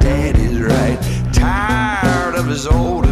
daddy's right. Tired of his old